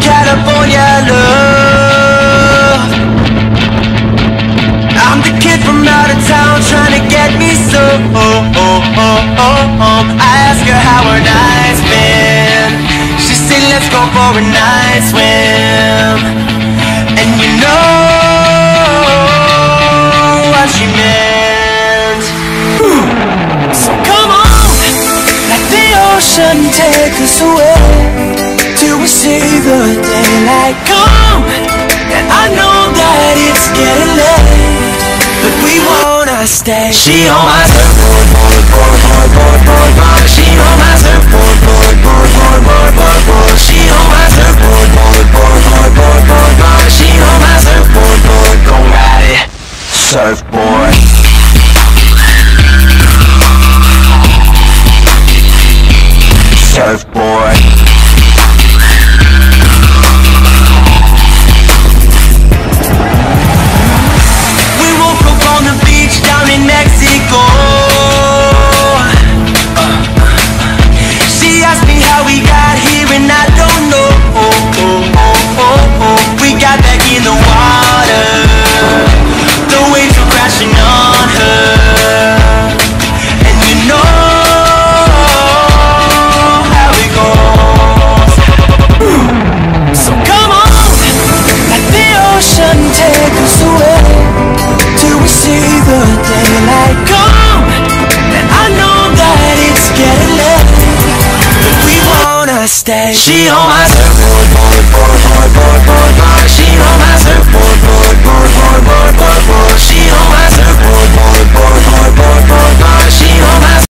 California love. I'm the kid from out of town trying to get me some I ask her how her night's been. She said let's go for a night swim. And you know what she meant. So come on, let the ocean take us away the daylight come And I know that it's getting late But we wanna stay She on my surfboard, board, board, board, board, board, board She on my surfboard, board, board, board, board, board, board She on my surfboard, board, board, board, board, board, board She on my surfboard, board, go ride it Surfboard Surfboard stay. She on my board,